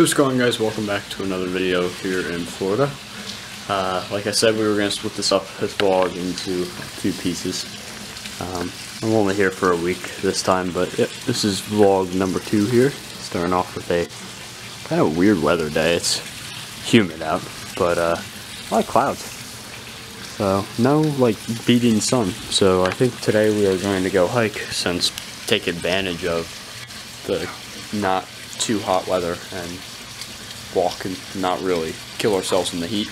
What's going on guys? Welcome back to another video here in Florida. Uh, like I said, we were going to split this up, this vlog, into a few pieces. Um, I'm only here for a week this time, but yeah, this is vlog number two here. Starting off with a kind of weird weather day. It's humid out, but uh, a lot of clouds. So, no, like, beating sun. So I think today we are going to go hike since take advantage of the not too hot weather and walk and not really kill ourselves in the heat.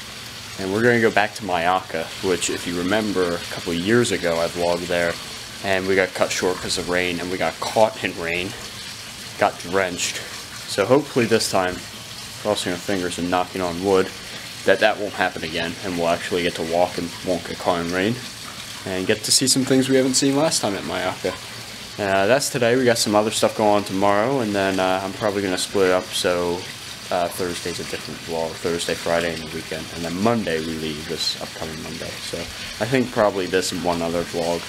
And we're going to go back to Myakka, which if you remember a couple years ago I vlogged there and we got cut short because of rain and we got caught in rain, got drenched. So hopefully this time, crossing our fingers and knocking on wood, that that won't happen again and we'll actually get to walk and won't get caught in rain and get to see some things we haven't seen last time at Myakka. Uh, that's today. We got some other stuff going on tomorrow, and then uh, I'm probably going to split it up so uh, Thursday's a different vlog. Thursday, Friday, and the weekend. And then Monday we leave this upcoming Monday. So I think probably this and one other vlog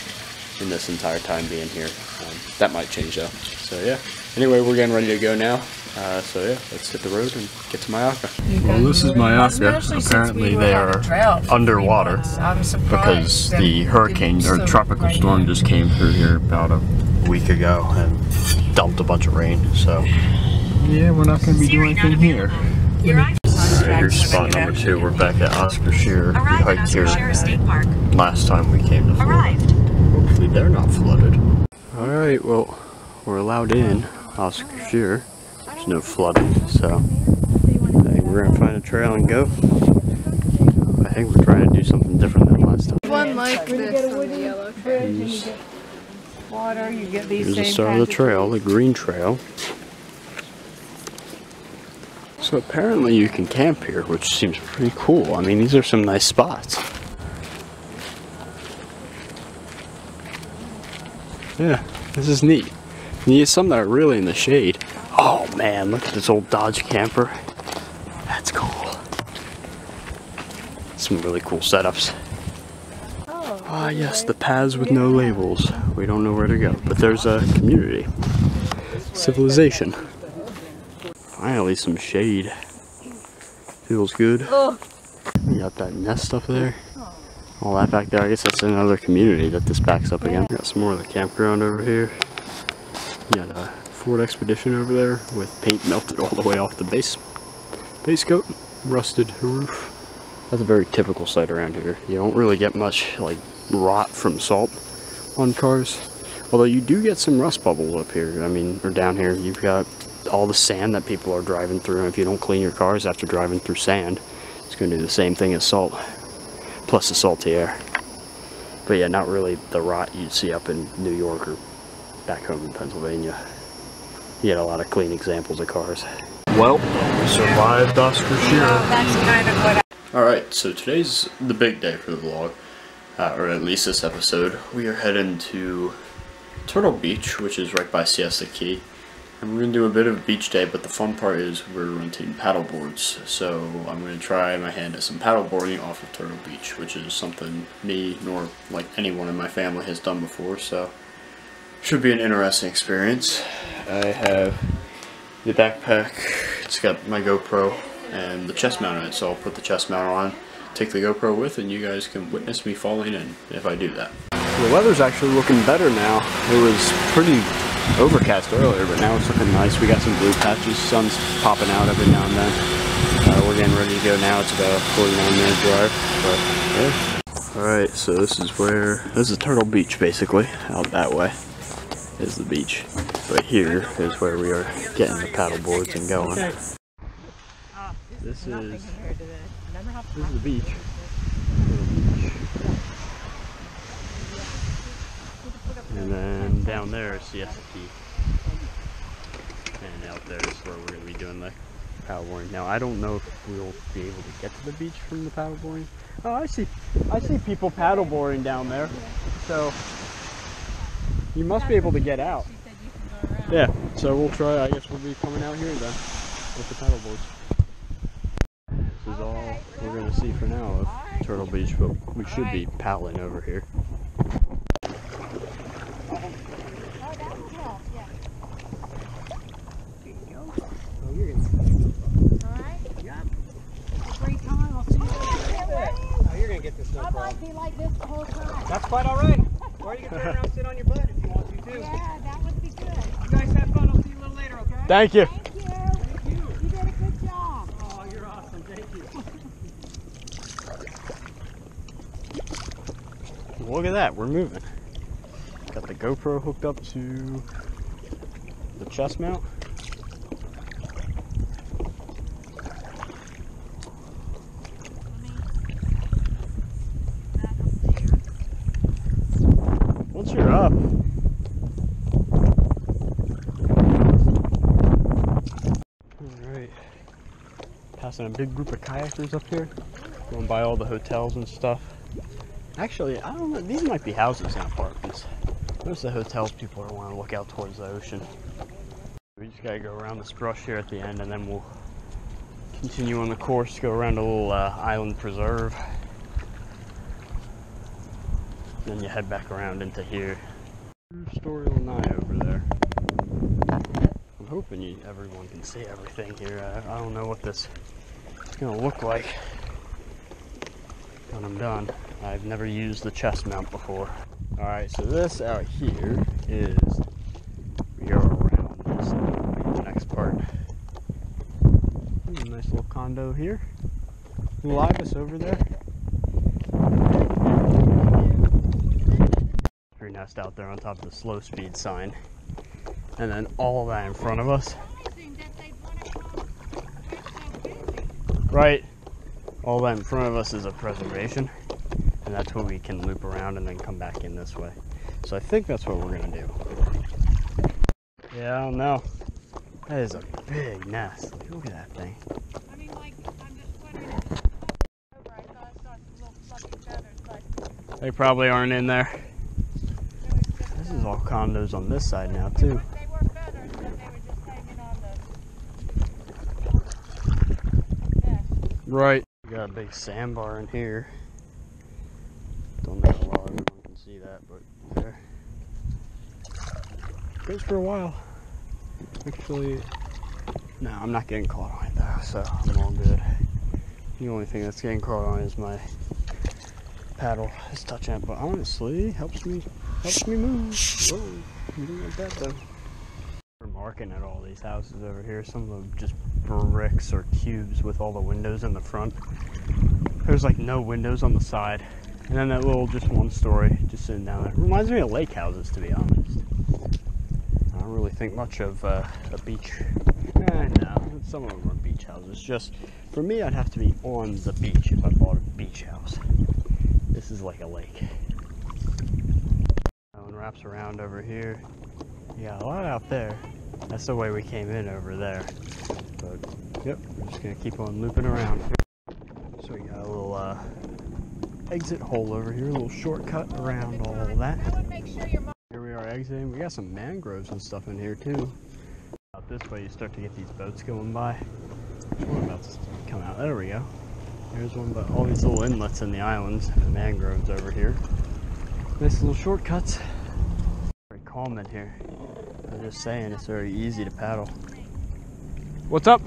in this entire time being here. Um, that might change though. So yeah. Anyway, we're getting ready to go now. Uh, so yeah, let's hit the road and get to Myakka. Well, this is Myakka. Apparently they are underwater because the hurricane or tropical storm just came through here about a week ago and dumped a bunch of rain. So yeah, we're not going to be doing anything here. Here's spot number two. We're back at Oscar Scherer. We hiked here last time we came to Florida. Hopefully they're not flooded. Alright, well, we're allowed in Oscar Scherer. There's no flooding, so I think we're going to find a trail and go. I think we're trying to do something different than last time. One like this on the yellow trail. Here's, Water, you get these here's the start of the trail, the green trail. So apparently you can camp here, which seems pretty cool. I mean, these are some nice spots. Yeah, this is neat. You get some that are really in the shade. Oh man, look at this old Dodge camper. That's cool. Some really cool setups. Oh, Ah yes, the paths with no labels. We don't know where to go, but there's a community. Civilization. Finally some shade. Feels good. You got that nest up there. All that back there, I guess that's another community that this backs up again. Got some more of the campground over here. You got a Ford Expedition over there with paint melted all the way off the base. Base coat, rusted roof. That's a very typical sight around here. You don't really get much like rot from salt on cars. Although you do get some rust bubbles up here. I mean, or down here. You've got all the sand that people are driving through. And if you don't clean your cars after driving through sand, it's going to do the same thing as salt. Plus the salty air. But yeah, not really the rot you'd see up in New York or back home in Pennsylvania. You get a lot of clean examples of cars. Well, we survived Oscar Scherer. That's kind of what Alright, so today's the big day for the vlog, uh, or at least this episode. We are heading to Turtle Beach, which is right by Siesta Key. We're going to do a bit of a beach day, but the fun part is we're renting paddle boards. So I'm going to try my hand at some paddle boarding off of Turtle Beach, which is something me nor like anyone in my family has done before. So should be an interesting experience. I have the backpack, it's got my GoPro and the chest mount on it, so I'll put the chest mount on, take the GoPro with, and you guys can witness me falling in if I do that. The weather's actually looking better now. It was pretty overcast earlier, but now it's looking nice. We got some blue patches, sun's popping out every now and then. Uh, we're getting ready to go now. It's about a 49 minute drive, but yeah. Alright, so this is where, this is Turtle Beach basically, out that way is the beach. But here is where we are getting the paddle boards and going. This is this is the beach. And then down there is Key. And out there is where we're going to be doing the paddleboarding. Now I don't know if we'll be able to get to the beach from the paddleboarding. Oh, I see. I see people paddleboarding down there. So you must be able to get out. Yeah, so we'll try. I guess we'll be coming out here then with the paddle boards. This is all we're going to see for now of Turtle Beach, but we should be paddling over here. Oh, you're gonna might be like this the whole time. That's quite all right. Or you can turn around and sit on your butt if you want to too. Yeah, that would be good. You guys have fun. I'll see you a little later, okay? Thank you. Thank you. Thank you. You did a good job. Oh, you're awesome. Thank you. Look at that, we're moving. Got the GoPro hooked up to the chest mount. Once you're up, Alright. Passing a big group of kayakers up here. Going by all the hotels and stuff. Actually, I don't know. These might be houses and apartments. Most of the hotels people are want to look out towards the ocean. We just gotta go around this brush here at the end, and then we'll continue on the course. Go around a little uh, island preserve. Then you head back around into here. Story over there. I'm hoping you, everyone can see everything here. I, I don't know what this is gonna look like when I'm done. I've never used the chest mount before. Alright, so this out here is we around this the next part. Ooh, nice little condo here. Ibis over there. Tree nest out there on top of the slow speed sign. And then all that in front of us. Right. All that in front of us is a preservation. And that's where we can loop around and then come back in this way. So I think that's what we're gonna do. Yeah, I don't know. That is a big nest. Look at that thing. I mean, like, I'm just wondering if it's over. I thought I saw some little fluffy feathers, but They probably aren't in there. it was just, This uh, is all condos on this side now too. were, they were feathers, but they were just hanging on the nest. Right. We got a big sandbar in here. Don't know how well everyone can see that, but there. Goes for a while. Actually, no, I'm not getting caught on it though, so I'm all good. The only thing that's getting caught on is my paddle is touching it, but honestly, helps me helps me move. Whoa, you don't want that though. We're marking at all these houses over here. Some of them just bricks or cubes with all the windows in the front. There's like no windows on the side. And then that little just one story just sitting down there. Reminds me of lake houses to be honest. I don't really think much of uh, a beach. Eh, no, some of them are beach houses. Just for me, I'd have to be on the beach if I bought a beach house. This is like a lake. Island wraps around over here. Yeah, a lot out there. That's the way we came in over there. Yep, just gonna keep on looping around. So we got a little uh, exit hole over here, a little shortcut around all of that. Make sure your mom. Here we are exiting. We got some mangroves and stuff in here too. Out this way, you start to get these boats going by. We're about to come out. There we go. There's one, but all these little inlets in the islands and the mangroves over here. Nice little shortcuts. Very calm in here. I'm just saying, it's very easy to paddle. What's up?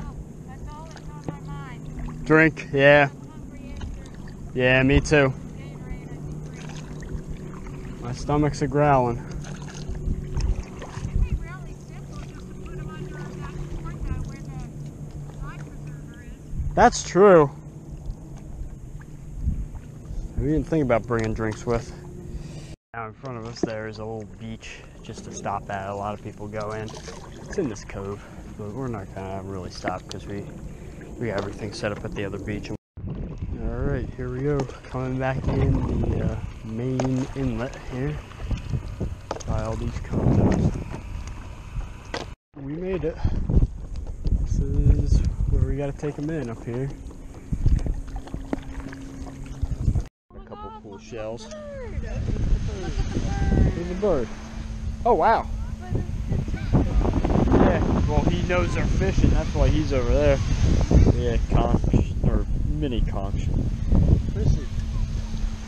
That's all that's on my mind. Drink. Yeah. Yeah, me too. My stomach's a growling. That's true. We didn't think about bringing drinks with. Now in front of us there is a little beach just to stop at. A lot of people go in. It's in this cove, but we're not gonna really stop because we we got everything set up at the other beach. All right, here we go. Coming back in the uh, main inlet here by all these condos. We made it. This is where we gotta take them in up here. A couple cool shells. There's a bird. Oh wow. Yeah, well he knows they're fishing, that's why he's over there. Yeah, conch or mini conch.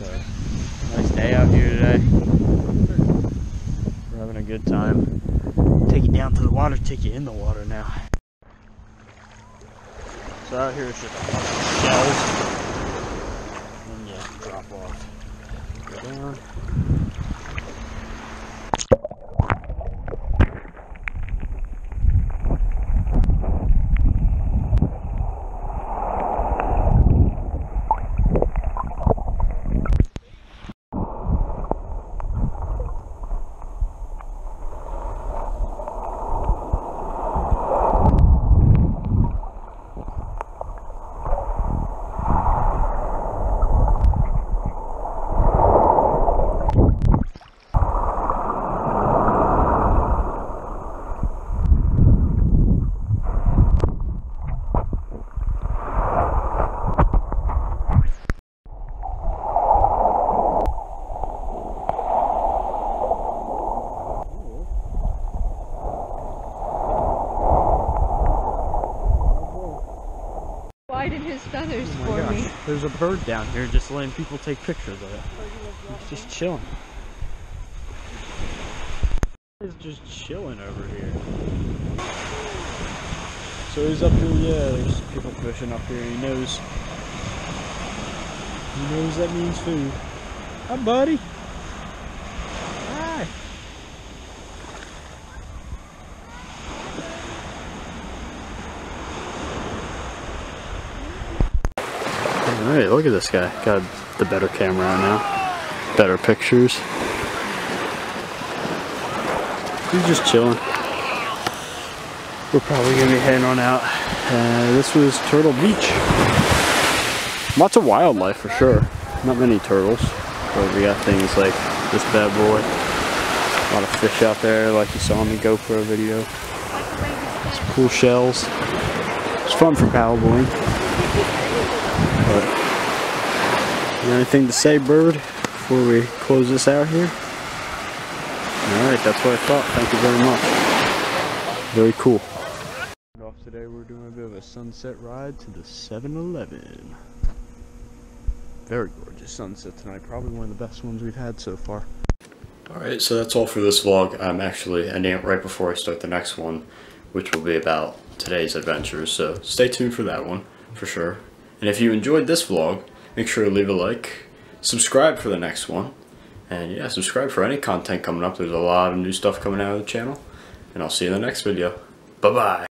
So, nice day out here today. We're having a good time. Take you down to the water, take you in the water now. So out here it's just shells. And yeah, drop off. down. Widen his feathers Oh my for gosh, me. There's a bird down here just letting people take pictures of it. He's just chilling. He's just chilling over here. So he's up here, yeah, there's people fishing up here. He knows. He knows that means food. Hi, buddy. Hi. Alright, look at this guy. Got the better camera on now. Better pictures. He's just chilling. We're probably gonna be heading on out. Uh, this was Turtle Beach. Lots of wildlife for sure. Not many turtles. But we got things like this bad boy. A lot of fish out there like you saw in the GoPro video. Some Cool shells. It's fun for paddleboarding. But, anything to say, Bird, before we close this out here? Alright, that's what I thought. Thank you very much. Very cool. Off today, we're doing a bit of a sunset ride to the 7-Eleven. Very gorgeous sunset tonight. Probably one of the best ones we've had so far. Alright, so that's all for this vlog. I'm actually ending it right before I start the next one, which will be about today's adventures. So stay tuned for that one, for sure. And if you enjoyed this vlog, make sure to leave a like, subscribe for the next one, and yeah, subscribe for any content coming up. There's a lot of new stuff coming out of the channel, and I'll see you in the next video. Bye-bye.